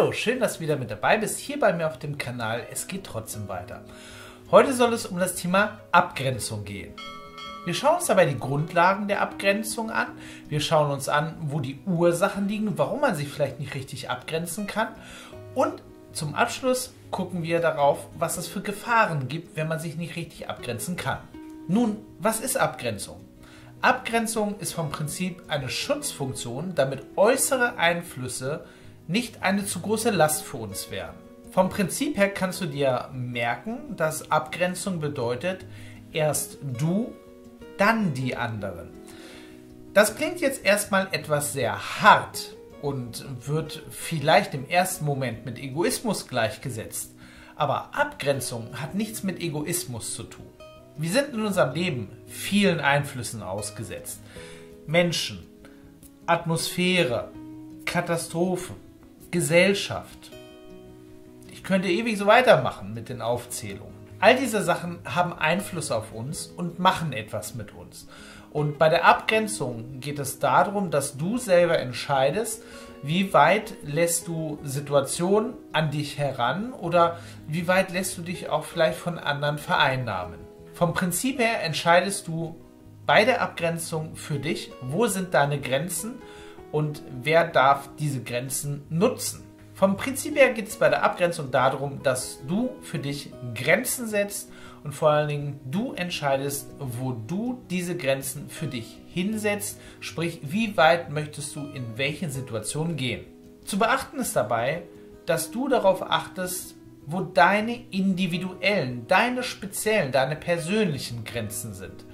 Hallo, schön, dass du wieder mit dabei bist, hier bei mir auf dem Kanal. Es geht trotzdem weiter. Heute soll es um das Thema Abgrenzung gehen. Wir schauen uns dabei die Grundlagen der Abgrenzung an. Wir schauen uns an, wo die Ursachen liegen, warum man sich vielleicht nicht richtig abgrenzen kann. Und zum Abschluss gucken wir darauf, was es für Gefahren gibt, wenn man sich nicht richtig abgrenzen kann. Nun, was ist Abgrenzung? Abgrenzung ist vom Prinzip eine Schutzfunktion, damit äußere Einflüsse nicht eine zu große Last für uns werden. Vom Prinzip her kannst du dir merken, dass Abgrenzung bedeutet, erst du, dann die anderen. Das klingt jetzt erstmal etwas sehr hart und wird vielleicht im ersten Moment mit Egoismus gleichgesetzt. Aber Abgrenzung hat nichts mit Egoismus zu tun. Wir sind in unserem Leben vielen Einflüssen ausgesetzt. Menschen, Atmosphäre, Katastrophen, Gesellschaft. Ich könnte ewig so weitermachen mit den Aufzählungen. All diese Sachen haben Einfluss auf uns und machen etwas mit uns. Und bei der Abgrenzung geht es darum, dass du selber entscheidest, wie weit lässt du Situationen an dich heran oder wie weit lässt du dich auch vielleicht von anderen vereinnahmen. Vom Prinzip her entscheidest du bei der Abgrenzung für dich, wo sind deine Grenzen und wer darf diese Grenzen nutzen. Vom Prinzip her geht es bei der Abgrenzung darum, dass du für dich Grenzen setzt und vor allen Dingen du entscheidest, wo du diese Grenzen für dich hinsetzt, sprich wie weit möchtest du in welchen Situationen gehen. Zu beachten ist dabei, dass du darauf achtest, wo deine individuellen, deine speziellen, deine persönlichen Grenzen sind.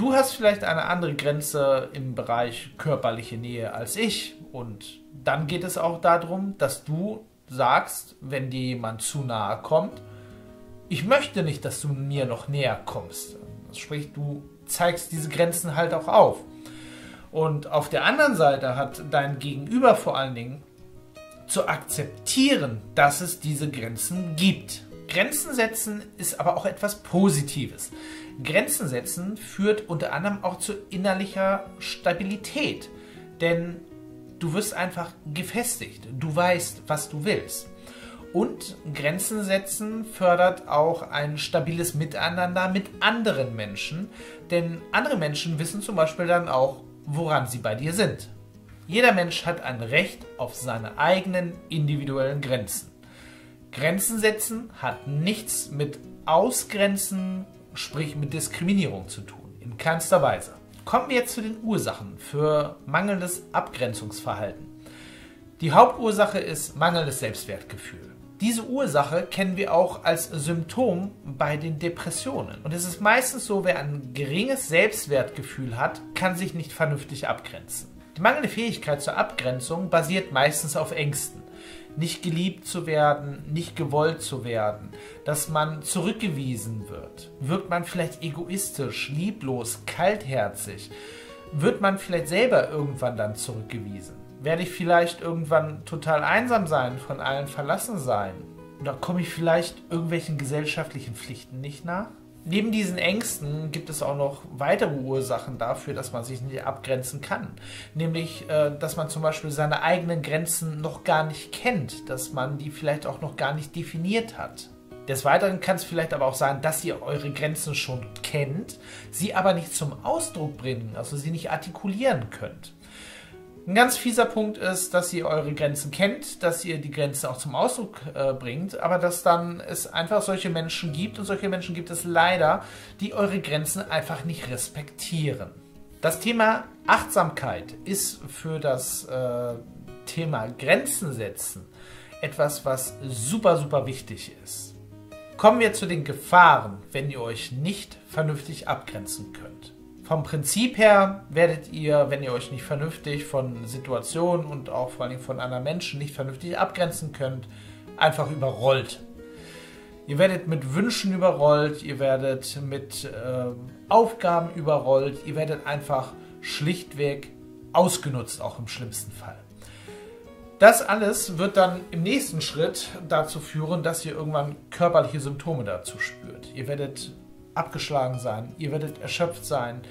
Du hast vielleicht eine andere Grenze im Bereich körperliche Nähe als ich und dann geht es auch darum, dass du sagst, wenn dir jemand zu nahe kommt, ich möchte nicht, dass du mir noch näher kommst. Sprich, du zeigst diese Grenzen halt auch auf. Und auf der anderen Seite hat dein Gegenüber vor allen Dingen zu akzeptieren, dass es diese Grenzen gibt. Grenzen setzen ist aber auch etwas Positives. Grenzen setzen führt unter anderem auch zu innerlicher Stabilität, denn du wirst einfach gefestigt, du weißt, was du willst. Und Grenzen setzen fördert auch ein stabiles Miteinander mit anderen Menschen, denn andere Menschen wissen zum Beispiel dann auch, woran sie bei dir sind. Jeder Mensch hat ein Recht auf seine eigenen individuellen Grenzen. Grenzen setzen hat nichts mit Ausgrenzen, sprich mit Diskriminierung zu tun, in keinster Weise. Kommen wir jetzt zu den Ursachen für mangelndes Abgrenzungsverhalten. Die Hauptursache ist mangelndes Selbstwertgefühl. Diese Ursache kennen wir auch als Symptom bei den Depressionen. Und es ist meistens so, wer ein geringes Selbstwertgefühl hat, kann sich nicht vernünftig abgrenzen. Die mangelnde Fähigkeit zur Abgrenzung basiert meistens auf Ängsten. Nicht geliebt zu werden, nicht gewollt zu werden, dass man zurückgewiesen wird. Wirkt man vielleicht egoistisch, lieblos, kaltherzig? Wird man vielleicht selber irgendwann dann zurückgewiesen? werde ich vielleicht irgendwann total einsam sein, von allen verlassen sein? Oder komme ich vielleicht irgendwelchen gesellschaftlichen Pflichten nicht nach? Neben diesen Ängsten gibt es auch noch weitere Ursachen dafür, dass man sich nicht abgrenzen kann. Nämlich, äh, dass man zum Beispiel seine eigenen Grenzen noch gar nicht kennt, dass man die vielleicht auch noch gar nicht definiert hat. Des Weiteren kann es vielleicht aber auch sein, dass ihr eure Grenzen schon kennt, sie aber nicht zum Ausdruck bringen, also sie nicht artikulieren könnt. Ein ganz fieser Punkt ist, dass ihr eure Grenzen kennt, dass ihr die Grenzen auch zum Ausdruck äh, bringt, aber dass dann es einfach solche Menschen gibt und solche Menschen gibt es leider, die eure Grenzen einfach nicht respektieren. Das Thema Achtsamkeit ist für das äh, Thema Grenzen setzen etwas, was super, super wichtig ist. Kommen wir zu den Gefahren, wenn ihr euch nicht vernünftig abgrenzen könnt. Vom Prinzip her werdet ihr, wenn ihr euch nicht vernünftig von Situationen und auch vor allem von anderen Menschen nicht vernünftig abgrenzen könnt, einfach überrollt. Ihr werdet mit Wünschen überrollt, ihr werdet mit äh, Aufgaben überrollt, ihr werdet einfach schlichtweg ausgenutzt, auch im schlimmsten Fall. Das alles wird dann im nächsten Schritt dazu führen, dass ihr irgendwann körperliche Symptome dazu spürt. Ihr werdet abgeschlagen sein, ihr werdet erschöpft sein,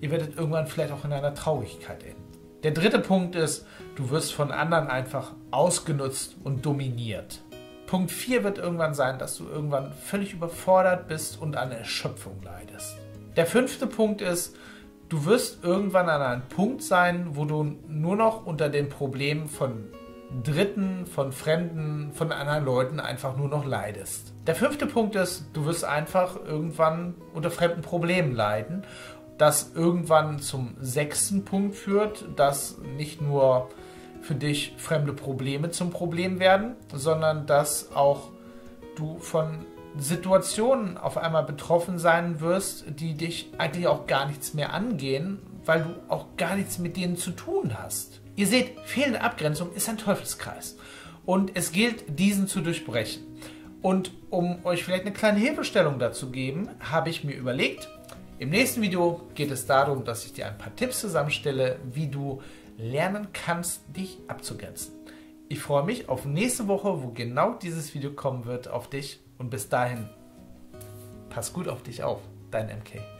ihr werdet irgendwann vielleicht auch in einer Traurigkeit enden. Der dritte Punkt ist, du wirst von anderen einfach ausgenutzt und dominiert. Punkt 4 wird irgendwann sein, dass du irgendwann völlig überfordert bist und an Erschöpfung leidest. Der fünfte Punkt ist, du wirst irgendwann an einem Punkt sein, wo du nur noch unter den Problemen von Dritten, von Fremden, von anderen Leuten einfach nur noch leidest. Der fünfte Punkt ist, du wirst einfach irgendwann unter fremden Problemen leiden, das irgendwann zum sechsten Punkt führt, dass nicht nur für dich fremde Probleme zum Problem werden, sondern dass auch du von Situationen auf einmal betroffen sein wirst, die dich eigentlich auch gar nichts mehr angehen, weil du auch gar nichts mit denen zu tun hast. Ihr seht, fehlende Abgrenzung ist ein Teufelskreis und es gilt, diesen zu durchbrechen. Und um euch vielleicht eine kleine Hilfestellung dazu geben, habe ich mir überlegt, im nächsten Video geht es darum, dass ich dir ein paar Tipps zusammenstelle, wie du lernen kannst, dich abzugrenzen. Ich freue mich auf nächste Woche, wo genau dieses Video kommen wird, auf dich. Und bis dahin, pass gut auf dich auf. Dein MK.